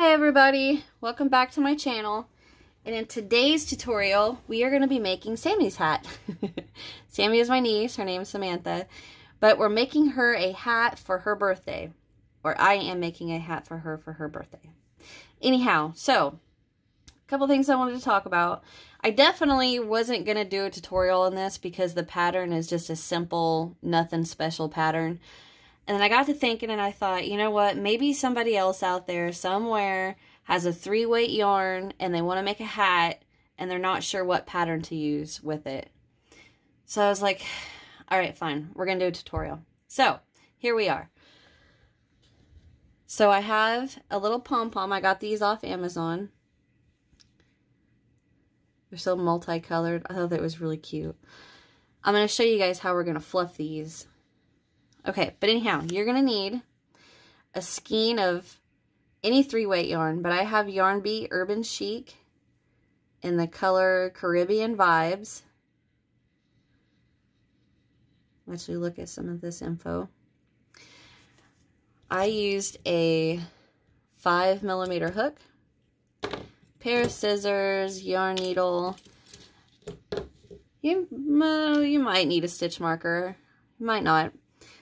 Hi everybody, welcome back to my channel. And in today's tutorial, we are going to be making Sammy's hat. Sammy is my niece, her name is Samantha. But we're making her a hat for her birthday. Or I am making a hat for her for her birthday. Anyhow, so, a couple things I wanted to talk about. I definitely wasn't going to do a tutorial on this because the pattern is just a simple, nothing special pattern. And then I got to thinking and I thought, you know what, maybe somebody else out there somewhere has a three weight yarn and they want to make a hat and they're not sure what pattern to use with it. So I was like, all right, fine, we're going to do a tutorial. So here we are. So I have a little pom-pom. I got these off Amazon. They're so multicolored. I thought that was really cute. I'm going to show you guys how we're going to fluff these. Okay, but anyhow, you're going to need a skein of any three-weight yarn, but I have Yarn Bee Urban Chic in the color Caribbean Vibes. Let's look at some of this info. I used a 5 millimeter hook, pair of scissors, yarn needle. You, you might need a stitch marker. You might not.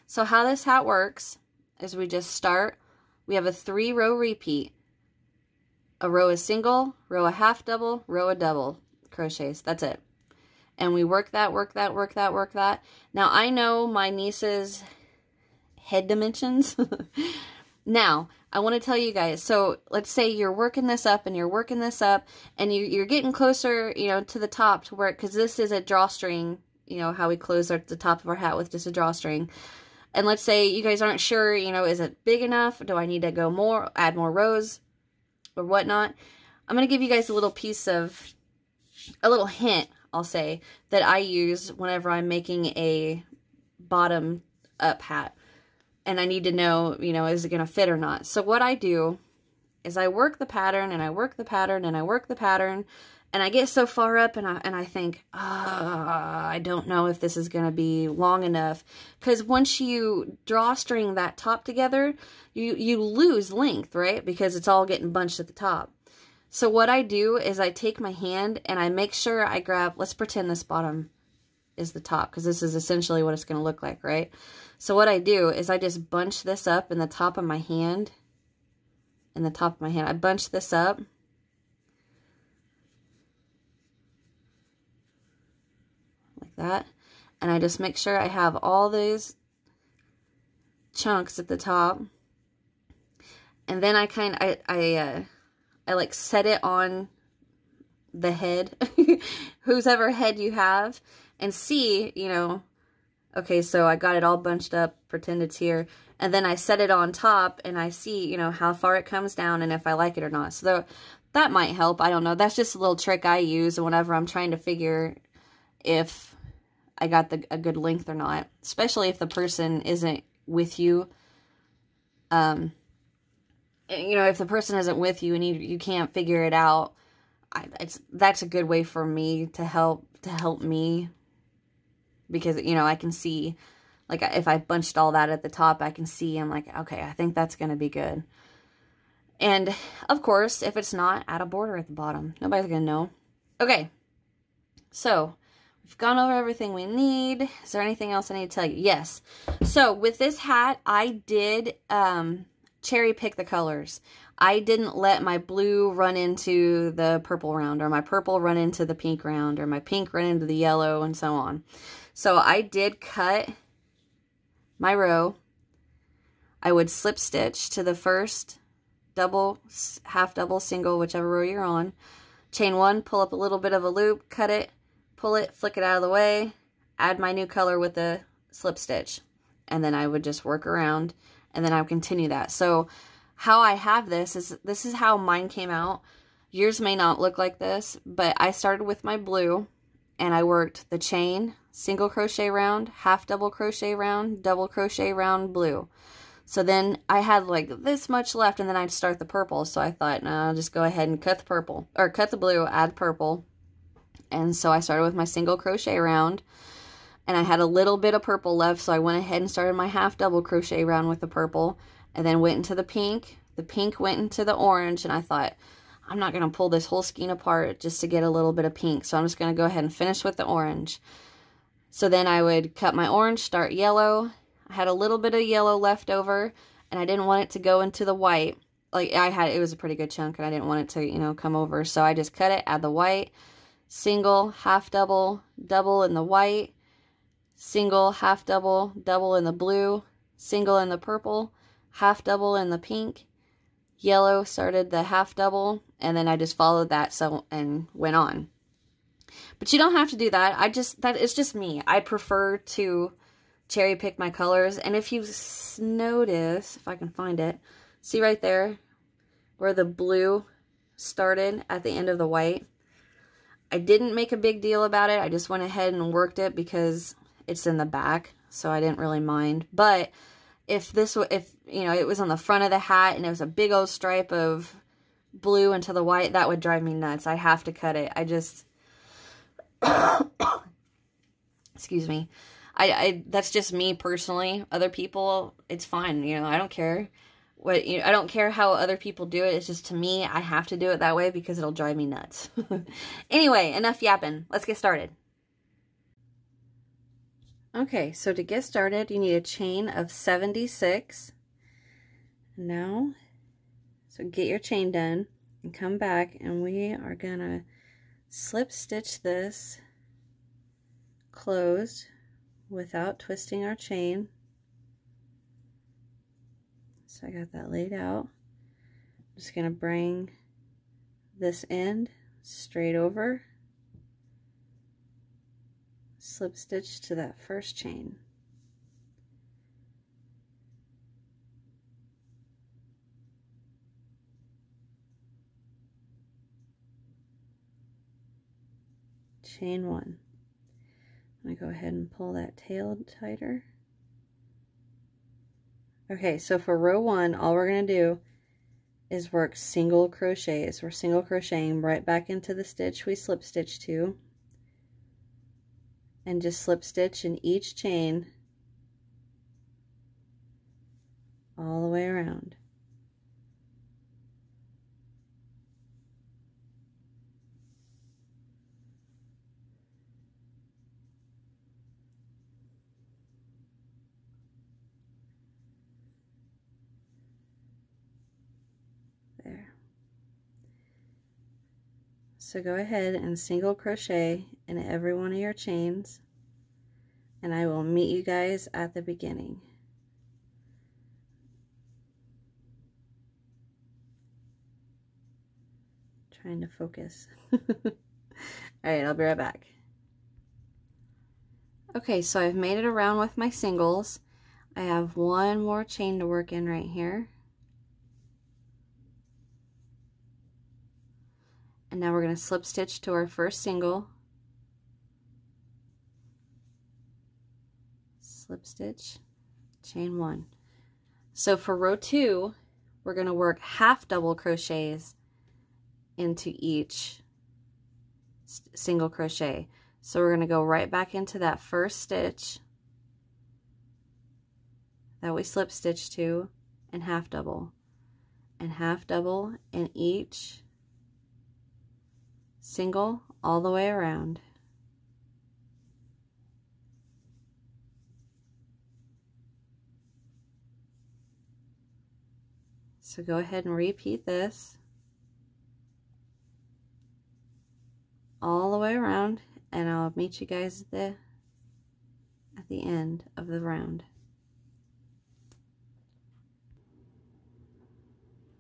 So how this hat works is we just start, we have a three row repeat. A row is single, row a half double, row a double crochets. That's it. And we work that, work that, work that, work that. Now I know my niece's head dimensions. now, I want to tell you guys, so let's say you're working this up and you're working this up and you, you're getting closer, you know, to the top to where, because this is a drawstring, you know, how we close our, the top of our hat with just a drawstring. And let's say you guys aren't sure, you know, is it big enough? Do I need to go more, add more rows or whatnot? I'm going to give you guys a little piece of, a little hint, I'll say, that I use whenever I'm making a bottom up hat. And I need to know, you know, is it going to fit or not? So what I do is I work the pattern and I work the pattern and I work the pattern and I get so far up and I, and I think, ah, I don't know if this is going to be long enough. Because once you drawstring that top together, you, you lose length, right? Because it's all getting bunched at the top. So what I do is I take my hand and I make sure I grab, let's pretend this bottom is the top because this is essentially what it's going to look like, right? So what I do is I just bunch this up in the top of my hand, in the top of my hand. I bunch this up that. And I just make sure I have all these chunks at the top. And then I kind of, I, I, uh, I like set it on the head, whose ever head you have, and see, you know, okay, so I got it all bunched up, pretend it's here, and then I set it on top, and I see, you know, how far it comes down, and if I like it or not. So that might help, I don't know, that's just a little trick I use whenever I'm trying to figure if I got the a good length or not. Especially if the person isn't with you. Um, you know, if the person isn't with you and you, you can't figure it out, I, it's that's a good way for me to help to help me because you know I can see like if I bunched all that at the top I can see I'm like okay I think that's gonna be good and of course if it's not add a border at the bottom nobody's gonna know okay so We've gone over everything we need. Is there anything else I need to tell you? Yes. So with this hat, I did um, cherry pick the colors. I didn't let my blue run into the purple round or my purple run into the pink round or my pink run into the yellow and so on. So I did cut my row. I would slip stitch to the first double, half double, single, whichever row you're on. Chain one, pull up a little bit of a loop, cut it, pull it, flick it out of the way, add my new color with the slip stitch. And then I would just work around and then I would continue that. So how I have this is, this is how mine came out. Yours may not look like this, but I started with my blue and I worked the chain, single crochet round, half double crochet round, double crochet round, blue. So then I had like this much left and then I'd start the purple. So I thought, no, I'll just go ahead and cut the purple or cut the blue, add purple, and so I started with my single crochet round and I had a little bit of purple left. So I went ahead and started my half double crochet round with the purple and then went into the pink, the pink went into the orange and I thought, I'm not going to pull this whole skein apart just to get a little bit of pink. So I'm just going to go ahead and finish with the orange. So then I would cut my orange, start yellow. I had a little bit of yellow left over and I didn't want it to go into the white. Like I had, it was a pretty good chunk and I didn't want it to, you know, come over. So I just cut it, add the white, single, half double, double in the white, single, half double, double in the blue, single in the purple, half double in the pink, yellow started the half double, and then I just followed that so and went on. But you don't have to do that. I just, that is just me. I prefer to cherry pick my colors. And if you notice, if I can find it, see right there where the blue started at the end of the white? I didn't make a big deal about it. I just went ahead and worked it because it's in the back. So I didn't really mind. But if this, if, you know, it was on the front of the hat and it was a big old stripe of blue into the white, that would drive me nuts. I have to cut it. I just, excuse me. I, I, that's just me personally. Other people, it's fine. You know, I don't care what, you know, I don't care how other people do it. It's just to me, I have to do it that way because it'll drive me nuts. anyway, enough yapping. Let's get started. Okay, so to get started, you need a chain of 76. Now, so get your chain done and come back and we are to slip stitch this closed without twisting our chain. So I got that laid out. I'm just going to bring this end straight over slip stitch to that first chain. Chain one. I'm going to go ahead and pull that tail tighter. Okay, so for row one, all we're going to do is work single crochets. We're single crocheting right back into the stitch we slip stitch to and just slip stitch in each chain all the way around. There. So go ahead and single crochet in every one of your chains and I will meet you guys at the beginning. Trying to focus. Alright, I'll be right back. Okay, so I've made it around with my singles. I have one more chain to work in right here. And now we're going to slip stitch to our first single. Slip stitch, chain one. So for row two, we're going to work half double crochets into each single crochet. So we're going to go right back into that first stitch that we slip stitch to and half double and half double in each single all the way around. So go ahead and repeat this all the way around and I'll meet you guys at the, at the end of the round.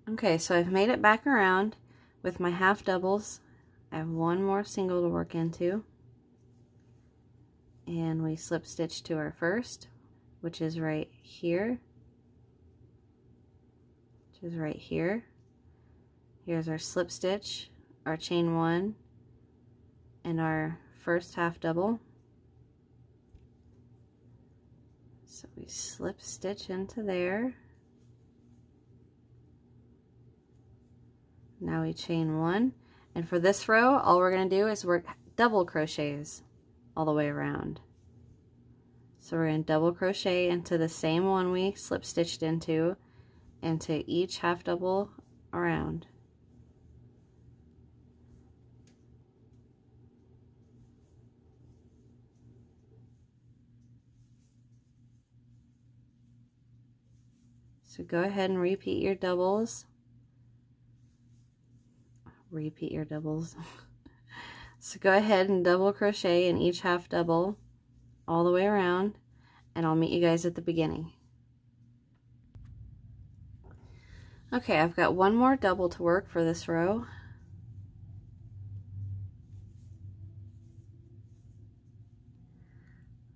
Okay, so I've made it back around with my half doubles I have one more single to work into. And we slip stitch to our first, which is right here. Which is right here. Here's our slip stitch, our chain one, and our first half double. So we slip stitch into there. Now we chain one and for this row, all we're going to do is work double crochets all the way around. So we're going to double crochet into the same one we slip stitched into into each half double around. So go ahead and repeat your doubles. Repeat your doubles. so go ahead and double crochet in each half double all the way around and I'll meet you guys at the beginning. Okay, I've got one more double to work for this row.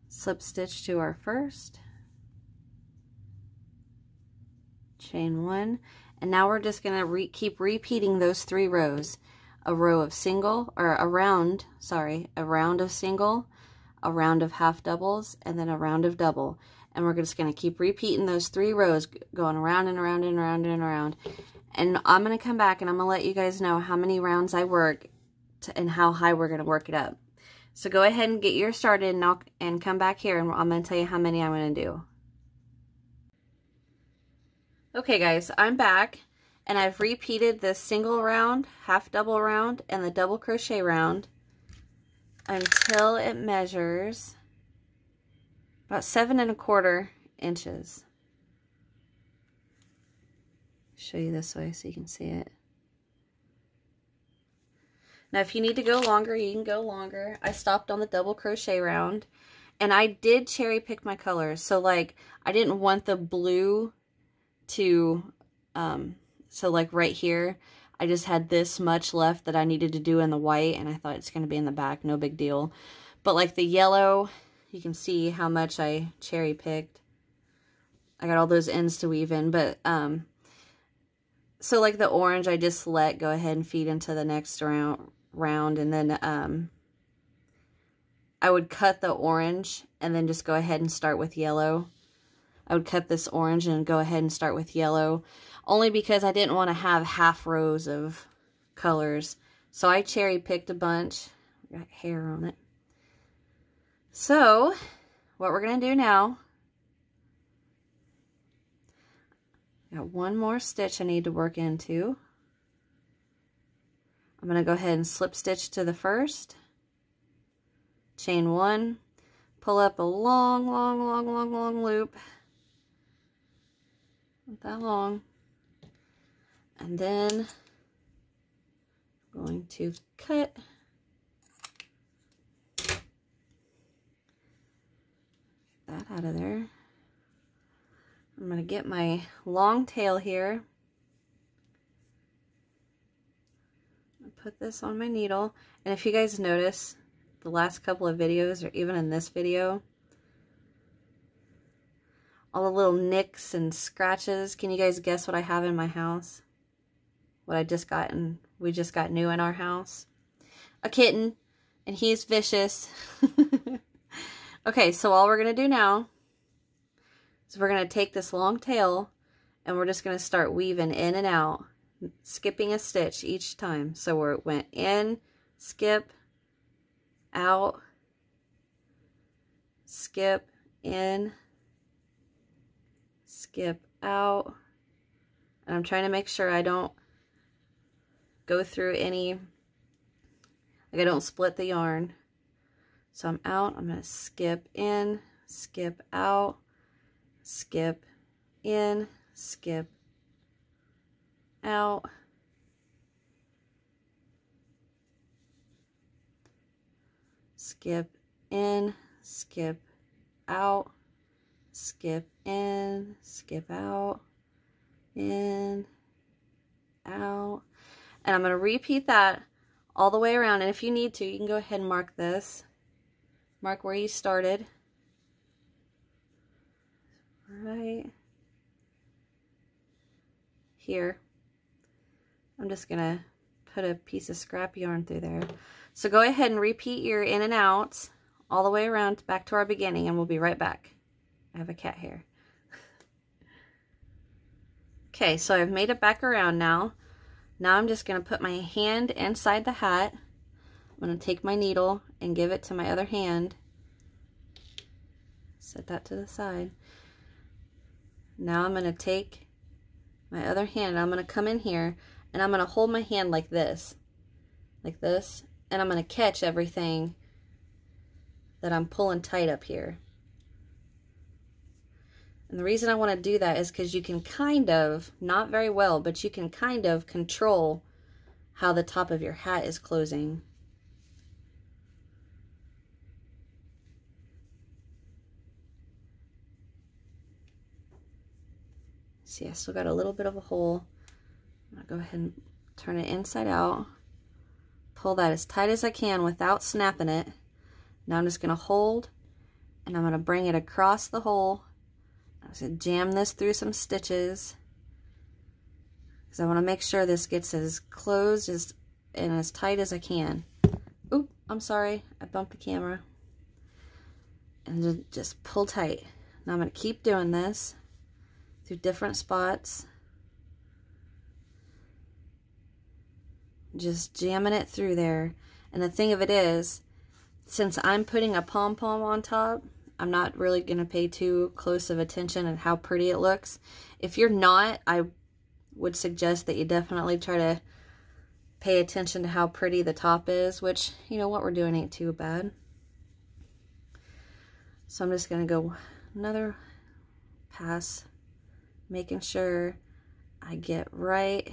Slip stitch to our first. chain one and now we're just going to re keep repeating those three rows. A row of single or a round sorry a round of single a round of half doubles and then a round of double. And we're just going to keep repeating those three rows going around and around and around and around. And I'm going to come back and I'm going to let you guys know how many rounds I work to, and how high we're going to work it up. So go ahead and get yours started and, I'll, and come back here and I'm going to tell you how many I'm going to do Okay guys, I'm back and I've repeated the single round, half double round, and the double crochet round until it measures about seven and a quarter inches. Show you this way so you can see it. Now if you need to go longer, you can go longer. I stopped on the double crochet round and I did cherry pick my colors. So like I didn't want the blue to, um, so like right here, I just had this much left that I needed to do in the white, and I thought it's going to be in the back, no big deal. But like the yellow, you can see how much I cherry picked. I got all those ends to weave in, but, um, so like the orange, I just let go ahead and feed into the next round, round and then, um, I would cut the orange and then just go ahead and start with yellow. I would cut this orange and go ahead and start with yellow. Only because I didn't want to have half rows of colors. So I cherry picked a bunch. Got hair on it. So, what we're going to do now, got one more stitch I need to work into. I'm going to go ahead and slip stitch to the first, chain one, pull up a long, long, long, long, long loop, not that long. And then I'm going to cut that out of there. I'm going to get my long tail here. Put this on my needle. And if you guys notice, the last couple of videos, or even in this video, all the little nicks and scratches. Can you guys guess what I have in my house? What I just got and we just got new in our house? A kitten, and he's vicious. okay, so all we're going to do now is we're going to take this long tail and we're just going to start weaving in and out, skipping a stitch each time. So we went in, skip, out, skip, in, skip out. And I'm trying to make sure I don't go through any, like I don't split the yarn. So I'm out, I'm to skip in, skip out, skip in, skip out. Skip in, skip out, skip in, skip out, in, out. And I'm going to repeat that all the way around. And if you need to, you can go ahead and mark this. Mark where you started. Right here. I'm just going to put a piece of scrap yarn through there. So go ahead and repeat your in and out all the way around back to our beginning and we'll be right back. I have a cat hair. okay, so I've made it back around now. Now I'm just going to put my hand inside the hat. I'm going to take my needle and give it to my other hand. Set that to the side. Now I'm going to take my other hand, I'm going to come in here and I'm going to hold my hand like this, like this, and I'm going to catch everything that I'm pulling tight up here. And the reason I want to do that is because you can kind of, not very well, but you can kind of control how the top of your hat is closing. See, I still got a little bit of a hole. I'm going to go ahead and turn it inside out. Pull that as tight as I can without snapping it. Now I'm just going to hold and I'm going to bring it across the hole. I'm going to jam this through some stitches because I want to make sure this gets as closed as and as tight as I can. Oop, I'm sorry. I bumped the camera. And just pull tight. Now I'm going to keep doing this through different spots. Just jamming it through there. And the thing of it is, since I'm putting a pom-pom on top, I'm not really going to pay too close of attention at how pretty it looks. If you're not, I would suggest that you definitely try to pay attention to how pretty the top is, which, you know, what we're doing ain't too bad. So I'm just going to go another pass making sure I get right.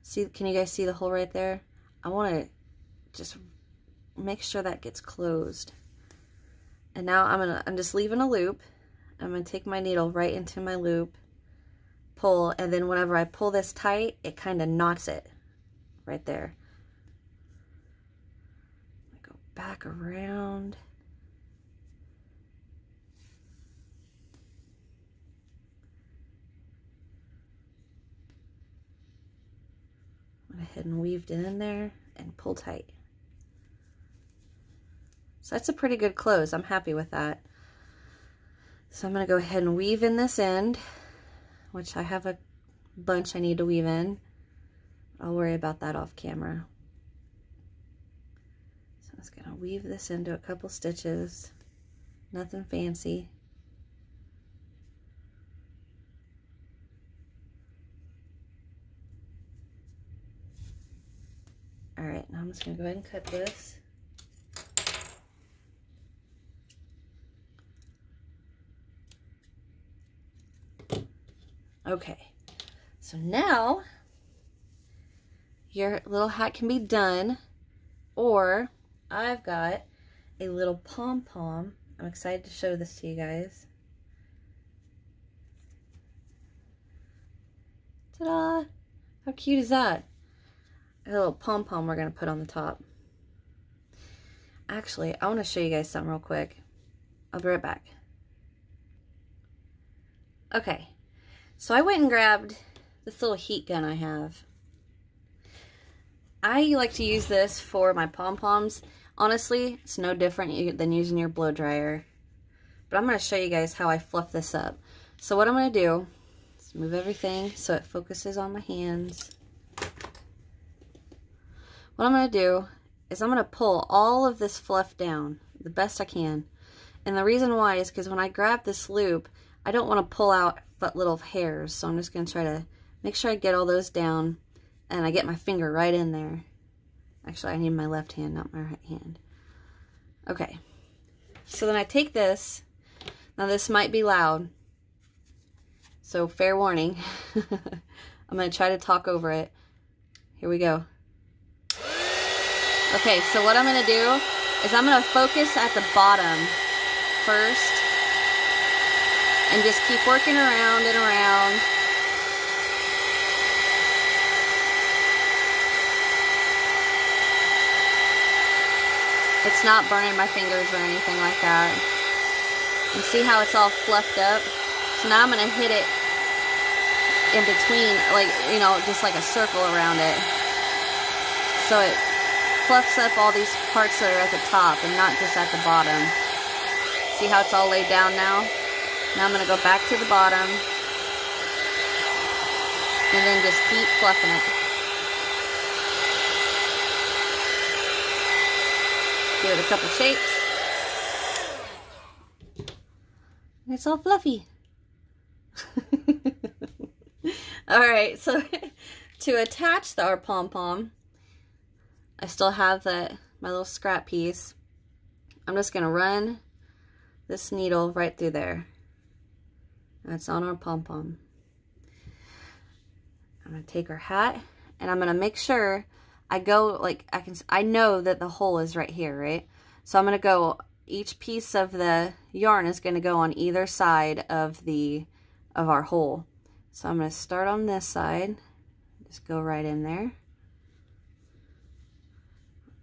See, can you guys see the hole right there? I want to just make sure that gets closed. And now I'm gonna, I'm just leaving a loop. I'm gonna take my needle right into my loop, pull, and then whenever I pull this tight, it kind of knots it right there. Go back around. Went ahead and weaved it in there and pull tight. So that's a pretty good close. I'm happy with that. So I'm going to go ahead and weave in this end, which I have a bunch I need to weave in. I'll worry about that off camera. So I'm just going to weave this into a couple stitches. Nothing fancy. All right, now I'm just gonna go ahead and cut this. Okay, so now your little hat can be done, or I've got a little pom-pom. I'm excited to show this to you guys. Ta-da! How cute is that? a little pom-pom we're going to put on the top. Actually, I want to show you guys something real quick. I'll be right back. Okay, so I went and grabbed this little heat gun I have. I like to use this for my pom-poms. Honestly, it's no different than using your blow dryer. But I'm going to show you guys how I fluff this up. So what I'm going to do is move everything so it focuses on my hands. What I'm going to do is I'm going to pull all of this fluff down the best I can. And the reason why is because when I grab this loop, I don't want to pull out little hairs. So I'm just going to try to make sure I get all those down and I get my finger right in there. Actually, I need my left hand, not my right hand. Okay. So then I take this. Now this might be loud. So fair warning. I'm going to try to talk over it. Here we go. Okay, so what I'm going to do is I'm going to focus at the bottom first and just keep working around and around. It's not burning my fingers or anything like that. You see how it's all fluffed up? So now I'm going to hit it in between, like, you know, just like a circle around it. So it fluffs up all these parts that are at the top and not just at the bottom. See how it's all laid down now? Now I'm going to go back to the bottom and then just keep fluffing it. Give it a couple shakes. It's all fluffy. All right, so to attach the, our pom-pom, I still have that my little scrap piece. I'm just going to run this needle right through there. That's on our pom-pom. I'm going to take our hat and I'm going to make sure I go like I can I know that the hole is right here, right? So I'm going to go each piece of the yarn is going to go on either side of the of our hole. So I'm going to start on this side. Just go right in there.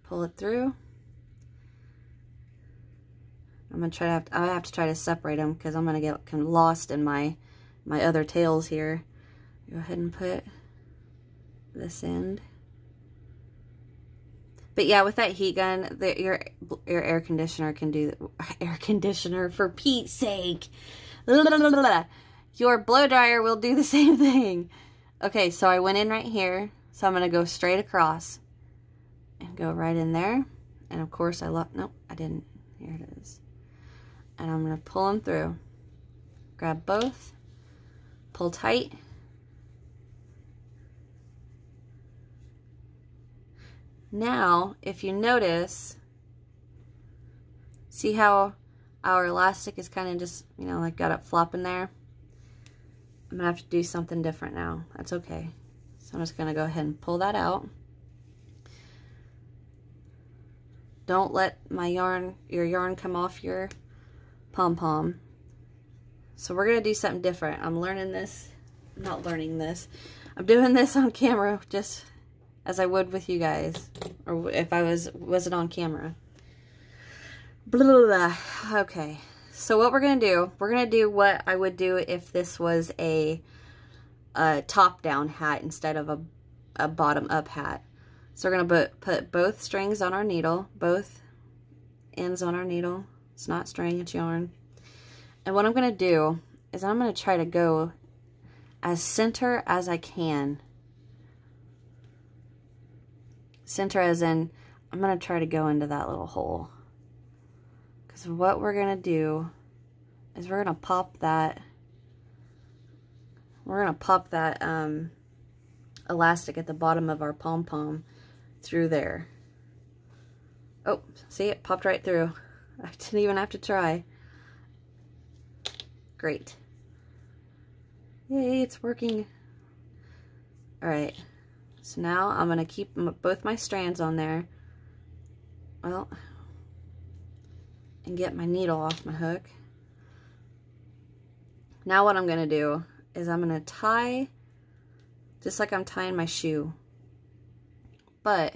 Pull it through. I'm gonna try to have to, I have to try to separate them because I'm gonna get kind of lost in my my other tails here. Go ahead and put this end. But yeah, with that heat gun, the, your your air conditioner can do the air conditioner for Pete's sake. Your blow dryer will do the same thing. Okay, so I went in right here, so I'm gonna go straight across and go right in there. And of course, I love. Nope, I didn't. Here it is and I'm going to pull them through. Grab both, pull tight. Now, if you notice, see how our elastic is kind of just, you know, like got it flopping there? I'm going to have to do something different now. That's okay. So I'm just going to go ahead and pull that out. Don't let my yarn, your yarn come off your pom-pom. So we're going to do something different. I'm learning this, I'm not learning this. I'm doing this on camera just as I would with you guys. Or if I was, wasn't on camera. Blah, blah, blah. Okay. So what we're going to do, we're going to do what I would do if this was a, a top-down hat instead of a, a bottom-up hat. So we're going to put, put both strings on our needle, both ends on our needle, it's not string, it's yarn. And what I'm going to do is I'm going to try to go as center as I can. Center as in, I'm going to try to go into that little hole. Because what we're going to do is we're going to pop that, we're going to pop that um, elastic at the bottom of our pom-pom through there. Oh, see it popped right through. I didn't even have to try. Great. Yay, it's working. Alright, so now I'm to keep both my strands on there. Well, and get my needle off my hook. Now what I'm to do is I'm to tie, just like I'm tying my shoe. But,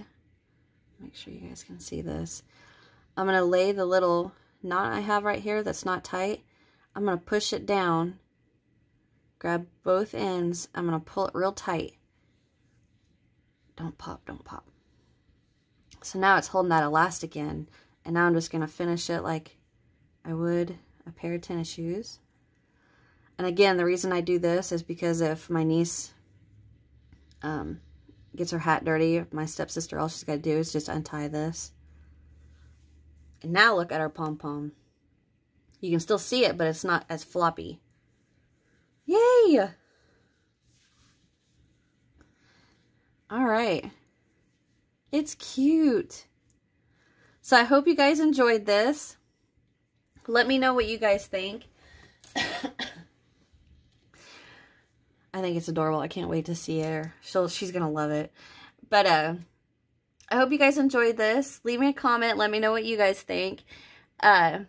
make sure you guys can see this. I'm going to lay the little knot I have right here that's not tight. I'm going to push it down, grab both ends. I'm going to pull it real tight. Don't pop, don't pop. So now it's holding that elastic in. And now I'm just going to finish it like I would a pair of tennis shoes. And again, the reason I do this is because if my niece um, gets her hat dirty, my stepsister, all she's got to do is just untie this and now look at our pom-pom. You can still see it, but it's not as floppy. Yay! All right. It's cute. So I hope you guys enjoyed this. Let me know what you guys think. I think it's adorable. I can't wait to see her. She'll, she's going to love it. But, uh, I hope you guys enjoyed this. Leave me a comment. Let me know what you guys think. Uh,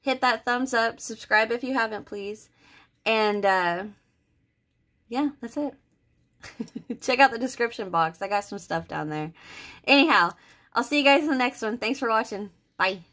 hit that thumbs up. Subscribe if you haven't, please. And, uh, yeah, that's it. Check out the description box. I got some stuff down there. Anyhow, I'll see you guys in the next one. Thanks for watching. Bye.